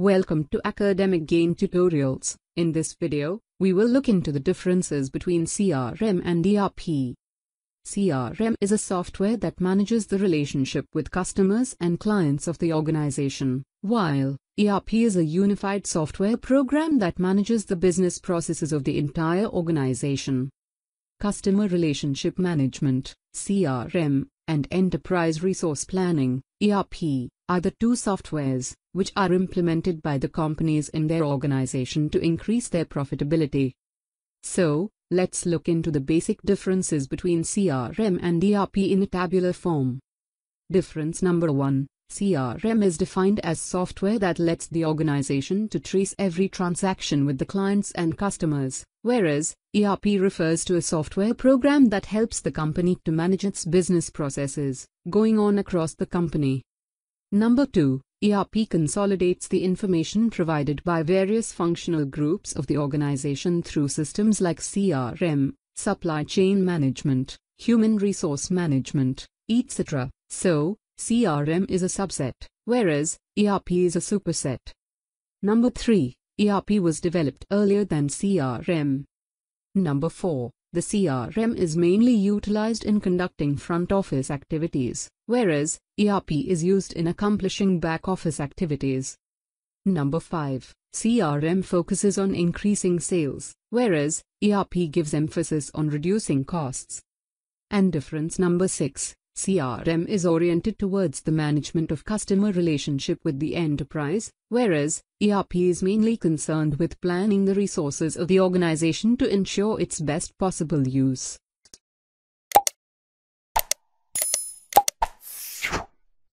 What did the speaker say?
Welcome to Academic Gain Tutorials. In this video, we will look into the differences between CRM and ERP. CRM is a software that manages the relationship with customers and clients of the organization, while ERP is a unified software program that manages the business processes of the entire organization. Customer Relationship Management, CRM, and Enterprise Resource Planning, ERP, are the two softwares which are implemented by the companies in their organization to increase their profitability. So, let's look into the basic differences between CRM and ERP in a tabular form. Difference number 1 CRM is defined as software that lets the organization to trace every transaction with the clients and customers, whereas ERP refers to a software program that helps the company to manage its business processes going on across the company. Number 2. ERP consolidates the information provided by various functional groups of the organization through systems like CRM, supply chain management, human resource management, etc. So, CRM is a subset, whereas ERP is a superset. Number 3. ERP was developed earlier than CRM. Number 4. The CRM is mainly utilized in conducting front office activities, whereas ERP is used in accomplishing back office activities. Number 5. CRM focuses on increasing sales, whereas ERP gives emphasis on reducing costs. And difference number 6. CRM is oriented towards the management of customer relationship with the enterprise, whereas ERP is mainly concerned with planning the resources of the organization to ensure its best possible use.